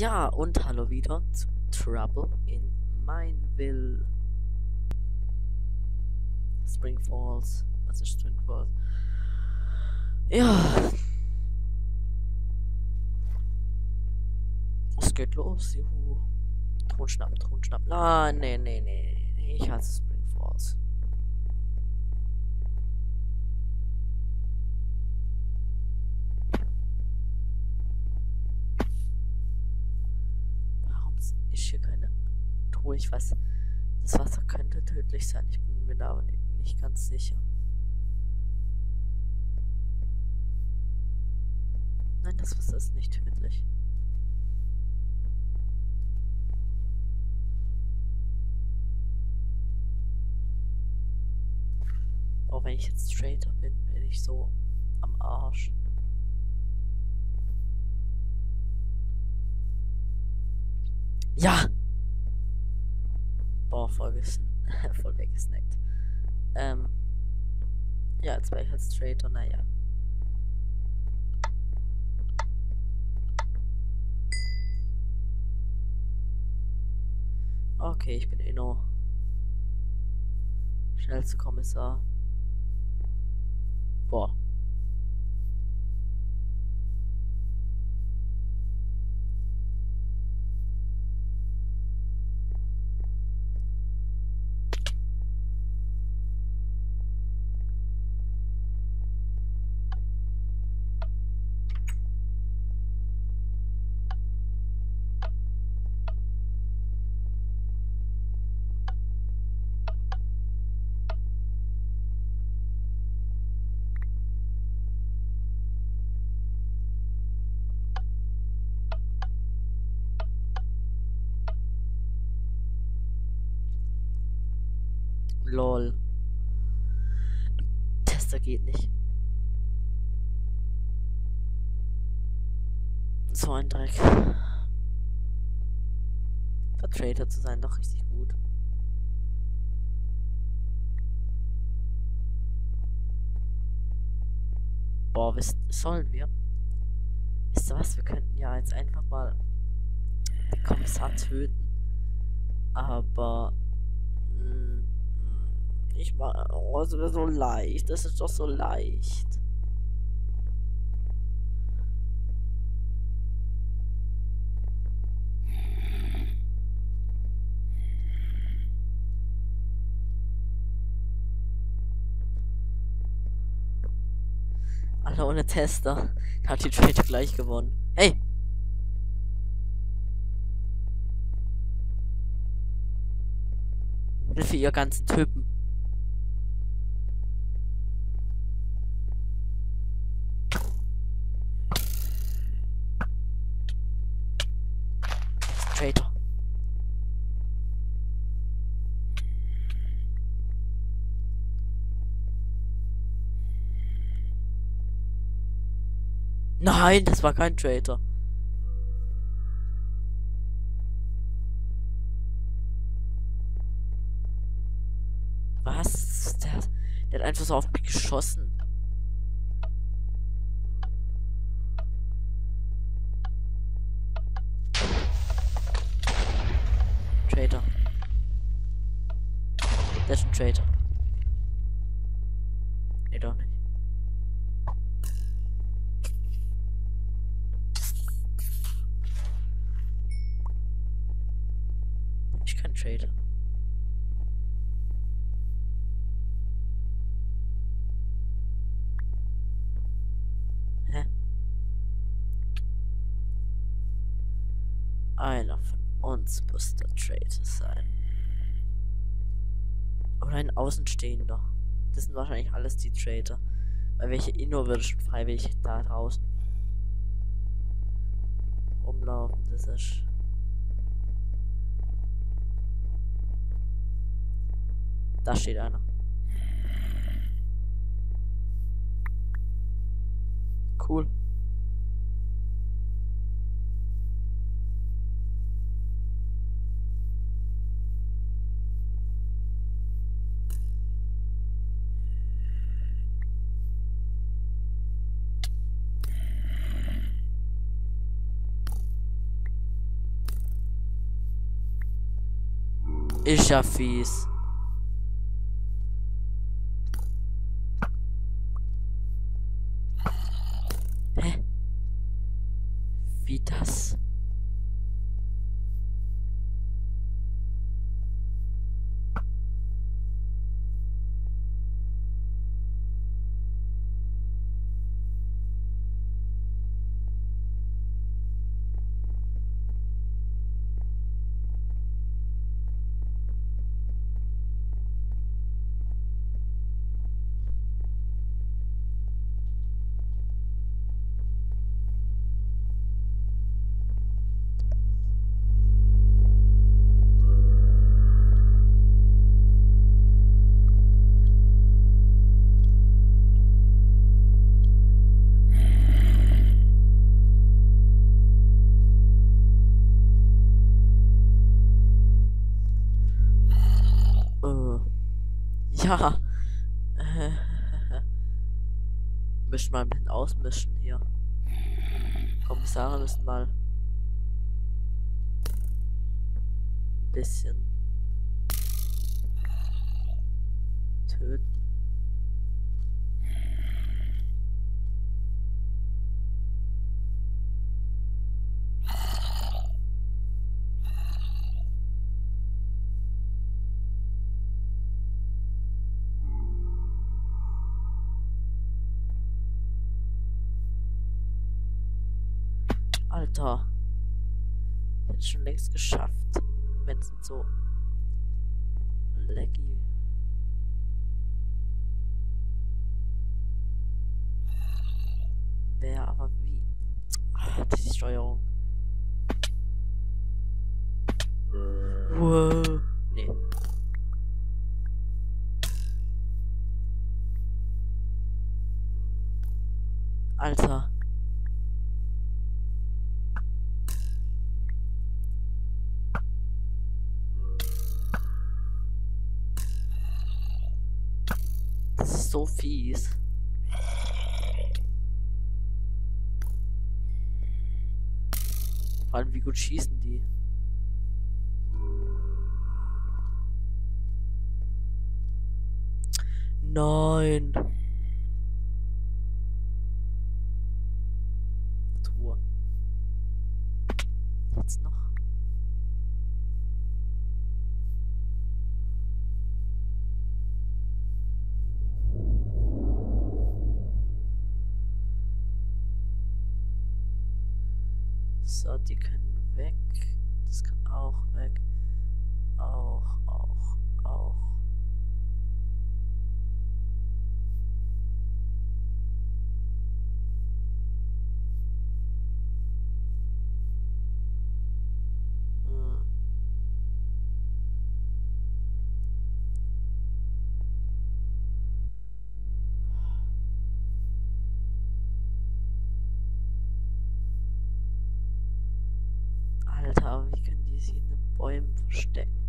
Ja, und hallo wieder zu Trouble in Mineville. Spring Falls. Was ist Spring Falls? Ja. Es geht los, juhu. Thronschnappen, Thronschnappen. Ah, nee, nee, nee, nee. Ich hasse Spring Falls. Truhe? Ich weiß, das Wasser könnte tödlich sein. Ich bin mir da aber nicht ganz sicher. Nein, das Wasser ist nicht tödlich. Oh, wenn ich jetzt straighter bin, bin ich so am Arsch. Ja! Boah, voll, voll weggesnackt. Ähm. Ja, jetzt wäre ich halt straighter, naja. Okay, ich bin Inno. Schnellste Kommissar. Boah. Lol. Tester geht nicht. So ein Dreck. Vertrader zu sein, doch richtig gut. Boah, wisst, sollen wir? Wisst ihr was? Wir könnten ja jetzt einfach mal den Kommissar töten. Aber. Mh, hm, ich mal. Oh, es wäre so leicht. Das ist doch so leicht. Alle ohne Tester. Hat die Trade gleich gewonnen. Hey! Hilfe, ihr ganzen Typen. Traitor. Nein, das war kein Traitor. Was? Der, der hat einfach so auf mich geschossen. Der ist ein Traitor. Nee, doch nicht. Ich kann Traitor. Hä? Einer von uns muss der Traitor sein. Oder ein Außenstehender. Das sind wahrscheinlich alles die Traitor. Weil welche Inno würde schon freiwillig da draußen rumlaufen. Das ist. Da steht einer. Cool. Ist ja fies. Ja. Misch mal ein bisschen ausmischen hier. Kommissare müssen mal ein bisschen töten. Alter. Ich hätte schon längst geschafft. Wenn es nicht so laggy. Wäre aber wie. Ah, die Steuerung. Wow. Vor allem, wie gut schießen die. Nein. So, die können weg. Das kann auch weg. Auch, auch, auch. Bäumen verstecken?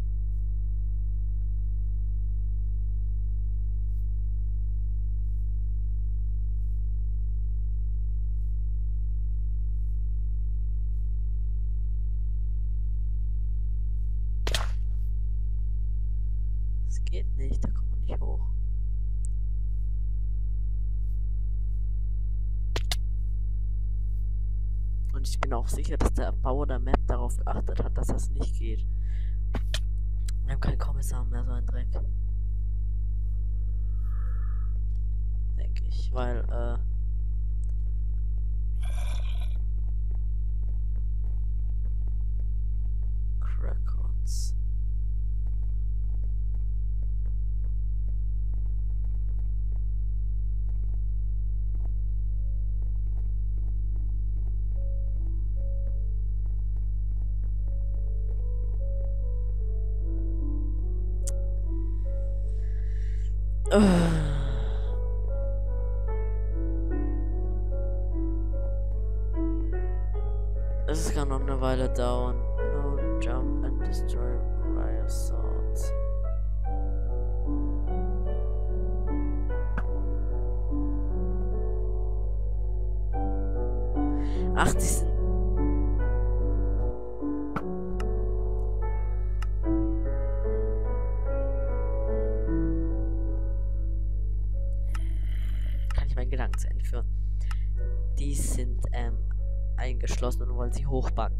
Bin auch sicher, dass der Bauer der Map darauf geachtet hat, dass das nicht geht. Wir haben keinen Kommissar mehr, so ein Dreck. Denke ich, weil, äh. Records. Es kann noch eine Weile dauern. No jump and destroy Raya swords. Ach, die Die sind ähm, eingeschlossen und wollen sie hochbacken.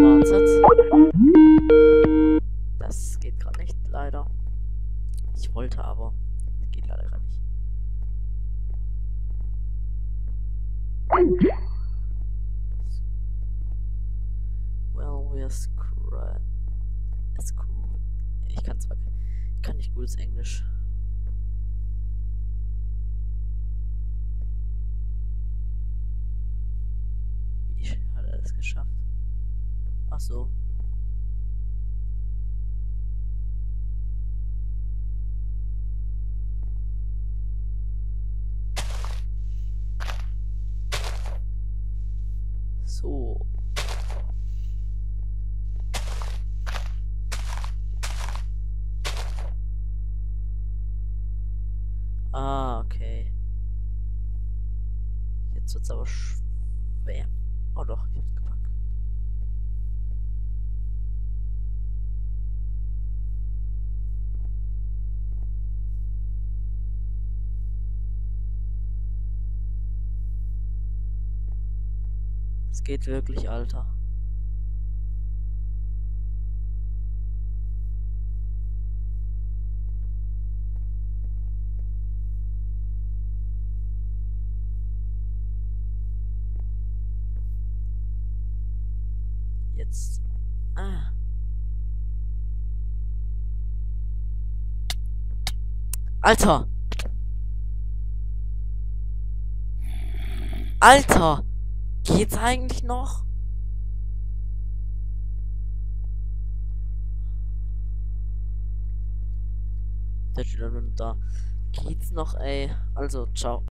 Wartet. Das geht gerade nicht, leider. Ich wollte aber. Das geht leider gerade nicht. Well, we're screwed. Screwed. Ich kann zwar. Ich kann nicht gutes Englisch. Ah, okay. Jetzt wird's aber schwer. Oh doch, ich hab's Es geht wirklich, Alter. Jetzt. Ah. Alter! Alter! Geht's eigentlich noch? Der steht da. Geht's noch, ey? Also, ciao.